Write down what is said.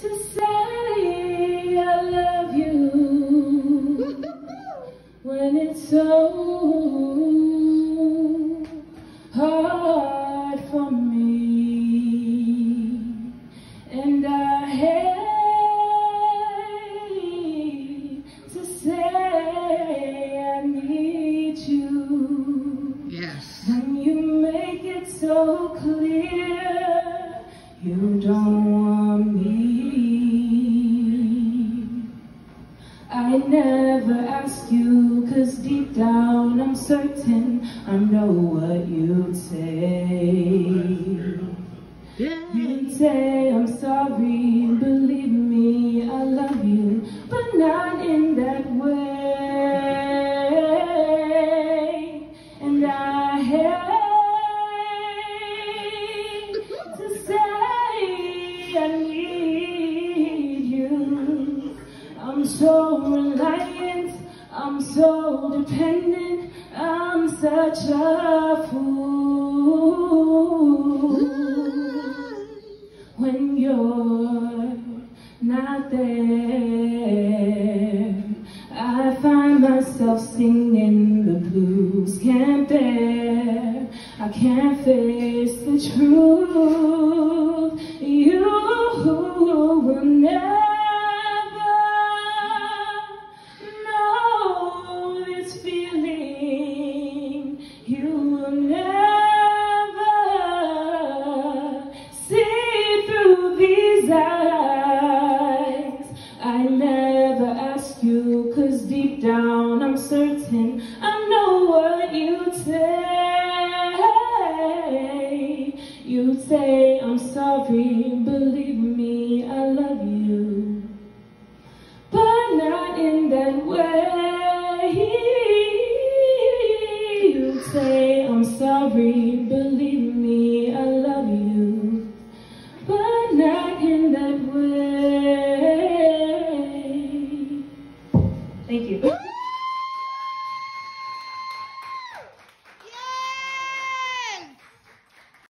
to say I love you when it's so hard for me. And I hate to say I need you. Yes. When you so clear you don't want me. I never ask you, cause deep down I'm certain I know what you'd say. You'd say I'm sorry, believe me, I love you, but not in that way. So reliant, I'm so dependent, I'm such a fool when you're not there. I find myself singing the blues, can't bear, I can't face the truth. You I never ask you, cause deep down I'm certain I know what you'd say. You'd say, I'm sorry, believe me, I love you. But not in that way. You'd say, I'm sorry, believe me,